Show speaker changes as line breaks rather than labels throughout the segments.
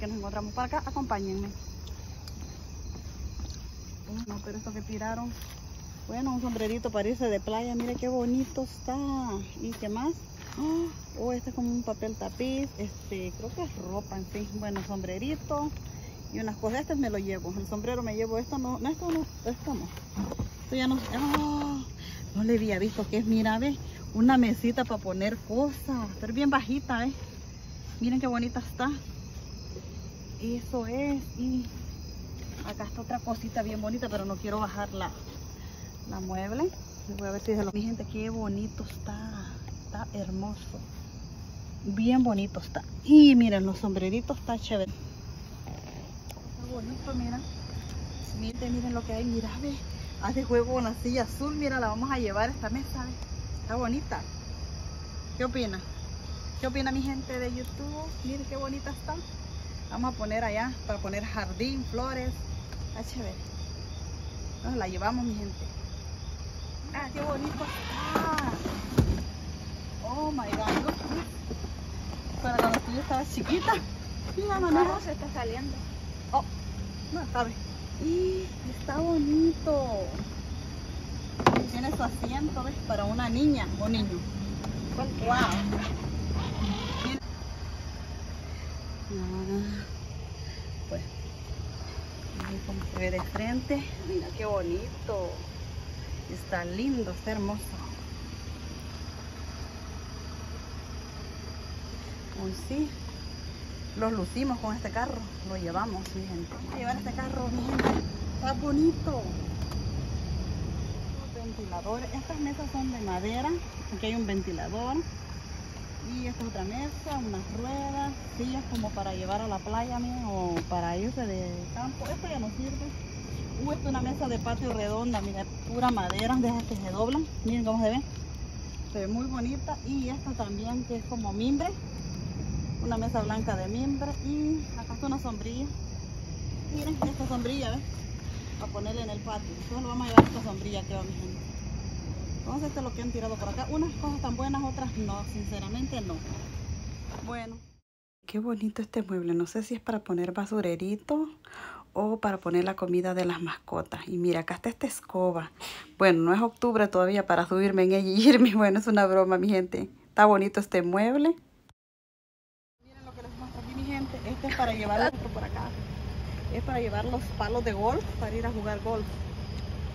que nos encontramos para acá. Acompáñenme. No, pero esto que tiraron. Bueno, un sombrerito parece de playa. Mire qué bonito está. ¿Y qué más? Oh, este es como un papel tapiz. Este, creo que es ropa en sí. Bueno, sombrerito. Y unas cosas. Este me lo llevo. El sombrero me llevo. Esto no, no, esto no, esto no. Esto ya no. Oh, no le había visto que es, mira, ve, una mesita para poner cosas. Pero bien bajita, ¿eh? Miren qué bonita está. Eso es. Y acá está otra cosita bien bonita, pero no quiero bajar la, la mueble. Voy a ver si se lo... Mi gente, qué bonito está. Está hermoso. Bien bonito está. Y miren, los sombreritos está chévere. Está bonito, mira. Miren, miren lo que hay. Mira, ve. Hace juego con la silla azul. Mira, la vamos a llevar esta mesa. Está bonita. ¿Qué opina? ¿Qué opina mi gente de YouTube? Miren qué bonita está. Vamos a poner allá para poner jardín, flores. Está chévere. Nos la llevamos, mi gente. Ah, qué bonito está. Oh my god. look. Para cuando tú estabas chiquita. Mira, manera.
se está saliendo.
Oh, no, bien. Y está bonito. Tiene su asiento, ¿ves? Para una niña o niño. Wow. Mira. Pues, como se ve de frente. Mira qué bonito. Está lindo, está hermoso. Hoy sí, los lucimos con este carro, lo llevamos, mi gente. A llevar este carro, mi. Está bonito. Los ventiladores, estas mesas son de madera. Aquí hay un ventilador. Y esta es otra mesa, unas ruedas, sillas como para llevar a la playa, miren, o para irse de campo. Esto ya no sirve. Uh, esta es una mesa de patio redonda, mira, pura madera, de esas que se doblan. Miren cómo se ve. Se ve muy bonita. Y esta también que es como mimbre una mesa blanca de mimbre y acá está una sombrilla miren esta sombrilla ¿ves? para ponerle en el patio solo vamos a llevar esta sombrilla va mi gente entonces esto es lo que han tirado por acá. Unas cosas tan buenas otras no. Sinceramente no. Bueno. Qué bonito este mueble. No sé si es para poner basurerito o para poner la comida de las mascotas. Y mira acá está esta escoba. Bueno no es octubre todavía para subirme en ella y irme. Bueno es una broma mi gente. Está bonito este mueble. Este es para llevar por acá. Es para llevar los palos de golf, para ir a jugar golf.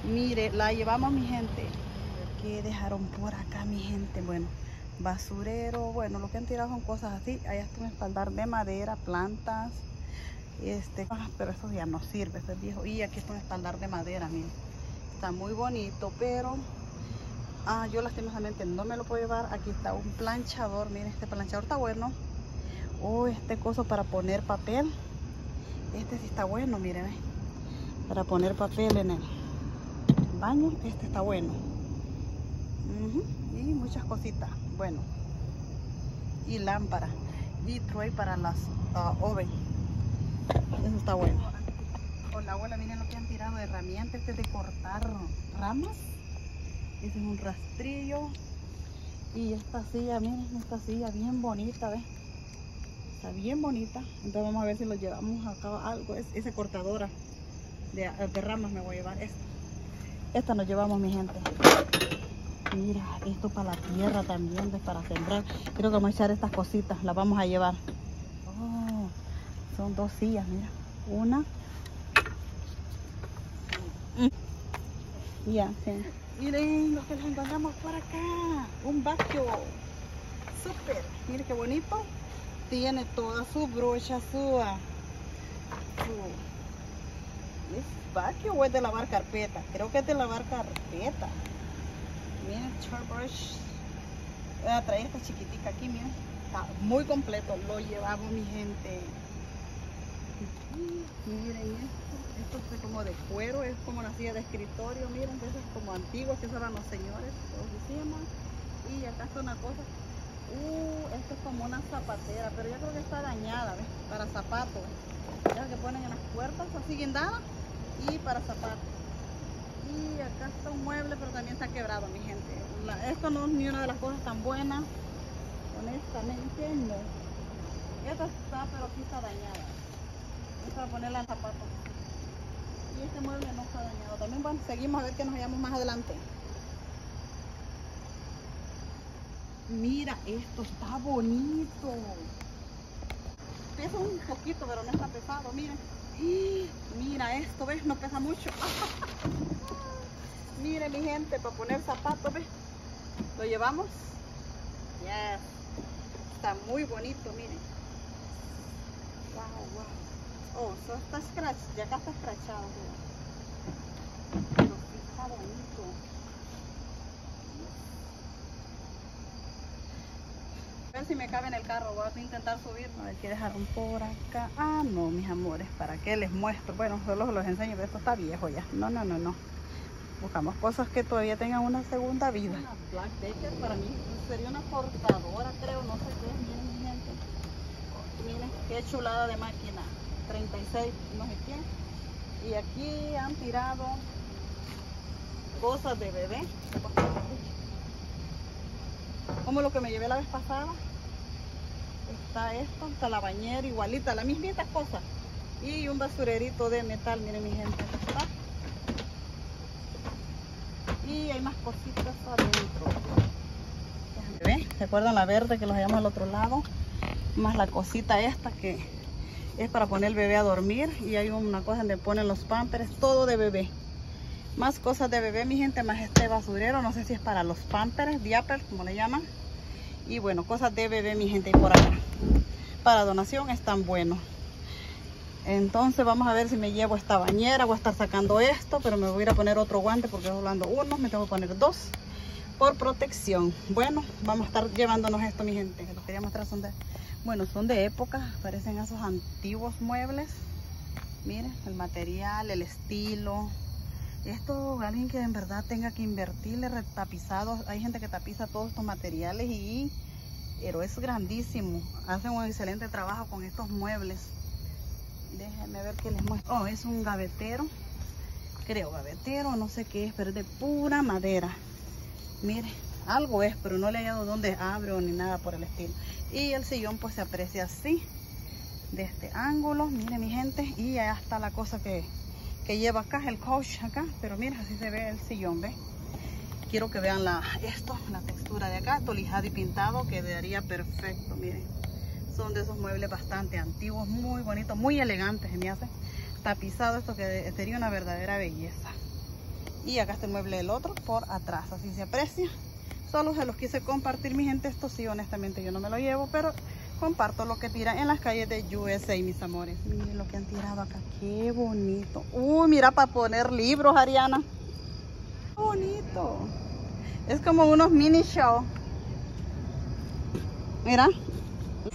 Mire, la llevamos mi gente. ¿Qué dejaron por acá mi gente? Bueno, basurero, bueno, lo que han tirado son cosas así. Allá está un espaldar de madera, plantas. Este, ah, pero eso ya no sirve, eso es viejo. Y aquí está un espaldar de madera, miren. Está muy bonito, pero ah, yo lastimosamente no me lo puedo llevar. Aquí está un planchador, miren, este planchador está bueno oh este coso para poner papel este sí está bueno miren para poner papel en el baño este está bueno y muchas cositas bueno. Y lámpara y tray para las uh, oven. Eso está bueno. Con la abuela miren lo que han tirado herramientas este es de cortar ramas. Ese es un rastrillo. Y esta silla miren esta silla bien bonita está bien bonita. Entonces vamos a ver si lo llevamos acá algo es esa cortadora de, de, ramas me voy a llevar esta. Esta nos llevamos mi gente mira esto para la tierra también es para sembrar. Creo que vamos a echar estas cositas las vamos a llevar. Oh, son dos sillas mira. Una. Ya sí. miren lo que nos encontramos por acá. Un vacío súper. Miren qué bonito. Tiene toda su brocha, su, uh, su ¿es vacuum o es de lavar carpeta? Creo que es de lavar carpeta. Miren, brush. Voy a traer esta chiquitica aquí, miren. Está muy completo, lo llevamos mi gente. Miren esto, esto es como de cuero, es como una silla de escritorio, miren, de esas como antiguas que usaban los señores, todos decíamos. Y acá está una cosa Uh, esto es como una zapatera, pero yo creo que está dañada. Para zapatos. Ya que ponen en las puertas así guindadas y para zapatos. Y acá está un mueble, pero también está quebrado, mi gente. Esto no es ni una de las cosas tan buenas. Honestamente, no. Esta está, pero aquí está dañada. Es para ponerla al zapato. Y este mueble no está dañado. También, bueno, seguimos a ver qué nos hallamos más adelante. Mira, esto está bonito. Pesa un poquito, pero no está pesado, miren. Mira esto, ¿ves? No pesa mucho. Mire mi gente, para poner zapatos, ¿ves? Lo llevamos. Yes. Está muy bonito, miren. Wow, wow. Oh, eso está scratch, ya acá está scratchado. Pero sí está bonito. Ver si me cabe en el carro, voy a intentar subir. A ver, que dejaron por acá. Ah, no, mis amores, ¿para qué les muestro? Bueno, solo los enseño, pero esto está viejo ya. No, no, no, no. Buscamos cosas que todavía tengan una segunda vida. Una Black Decker para mí sería una portadora, creo, no sé qué. Miren, mi gente. Miren, qué chulada de máquina. 36, no sé qué. Y aquí han tirado cosas de bebé. Como lo que me llevé la vez pasada. Está esto, está la bañera igualita, la mismita cosa. Y un basurerito de metal, miren mi gente. ¿está? y hay más cositas adentro. ¿Se acuerdan la verde que los hallamos al otro lado? Más la cosita esta que es para poner el bebé a dormir y hay una cosa donde ponen los pampers, todo de bebé. Más cosas de bebé, mi gente, más este basurero, no sé si es para los pampers, diapers, como le llaman. Y bueno, cosas de bebé, mi gente, por acá. Para donación están buenos. Entonces vamos a ver si me llevo esta bañera. Voy a estar sacando esto, pero me voy a ir a poner otro guante porque hablando uno, me tengo que poner dos por protección. Bueno, vamos a estar llevándonos esto, mi gente. Quería mostrar son de, bueno, son de época. Parecen esos antiguos muebles. Miren, el material, el estilo. Esto, alguien que en verdad tenga que invertirle retapizados. Hay gente que tapiza todos estos materiales y... Pero es grandísimo. Hacen un excelente trabajo con estos muebles. Déjenme ver qué les muestro. Oh, es un gavetero. Creo gavetero, no sé qué es, pero es de pura madera. Mire, algo es, pero no le he hallado dónde abre ni nada por el estilo. Y el sillón pues se aprecia así, de este ángulo. Mire mi gente, y ya está la cosa que, que lleva acá, el coach acá. Pero mira, así se ve el sillón, ¿ve? Quiero que vean la, esto, la textura de acá, tolijado y pintado, quedaría perfecto, miren son de esos muebles bastante antiguos, muy bonitos, muy elegantes, se me hace tapizado esto que sería una verdadera belleza. Y acá está el mueble del otro por atrás, así se aprecia. Solo se los quise compartir, mi gente. Esto sí, honestamente, yo no me lo llevo, pero comparto lo que tiran en las calles de USA, mis amores. Miren lo que han tirado acá, qué bonito. Uy, mira, para poner libros, Ariana. Bonito. Es como unos mini show. Mira,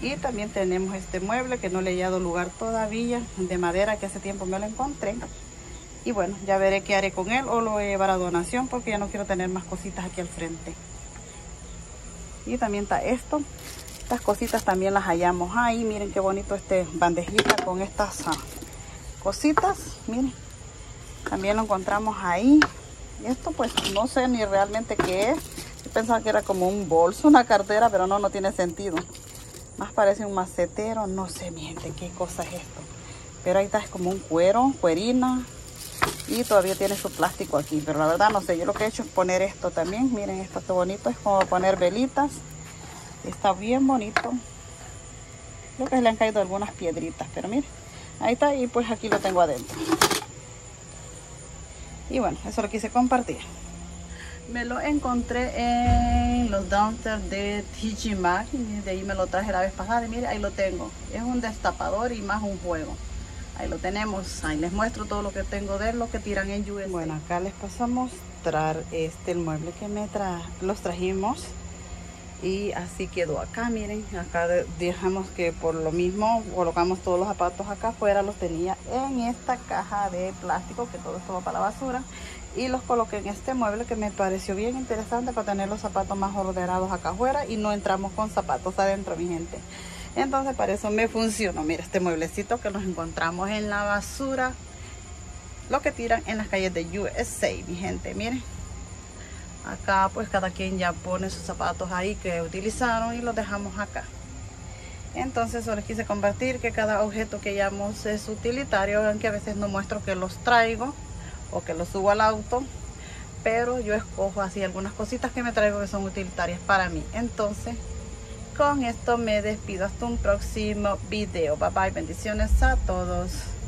y también tenemos este mueble que no le he dado lugar todavía, de madera que hace tiempo me lo encontré. Y bueno, ya veré qué haré con él o lo voy a llevar a donación porque ya no quiero tener más cositas aquí al frente. Y también está esto. Estas cositas también las hallamos ahí. Miren qué bonito este bandejita con estas ah, cositas. Miren, también lo encontramos ahí. Y esto pues no sé ni realmente qué es. Yo pensaba que era como un bolso, una cartera, pero no, no tiene sentido. Más parece un macetero, no sé mi gente qué cosa es esto. Pero ahí está, es como un cuero, cuerina. Y todavía tiene su plástico aquí. Pero la verdad no sé, yo lo que he hecho es poner esto también. Miren esto qué bonito, es como poner velitas. Está bien bonito. Creo que le han caído algunas piedritas, pero miren. Ahí está y pues aquí lo tengo adentro. Y bueno, eso lo quise compartir. Me lo encontré en los downstairs de TG Maxx. De ahí me lo traje la vez pasada. Y mire, ahí lo tengo. Es un destapador y más un juego. Ahí lo tenemos. Ahí les muestro todo lo que tengo de lo que tiran en USA. Bueno, acá les paso a mostrar este el mueble que me tra los trajimos. Y así quedó acá, miren, acá dejamos que por lo mismo colocamos todos los zapatos acá afuera, los tenía en esta caja de plástico, que todo esto va para la basura y los coloqué en este mueble que me pareció bien interesante para tener los zapatos más ordenados acá afuera y no entramos con zapatos adentro mi gente. Entonces para eso me funcionó. Mira este mueblecito que nos encontramos en la basura lo que tiran en las calles de USA mi gente. Miren acá pues cada quien ya pone sus zapatos ahí que utilizaron y los dejamos acá Entonces solo les quise compartir que cada objeto que llamamos es utilitario, aunque a veces no muestro que los traigo o que los subo al auto. Pero yo escojo así algunas cositas que me traigo que son utilitarias para mí. Entonces con esto me despido hasta un próximo video. Bye bye, bendiciones a todos.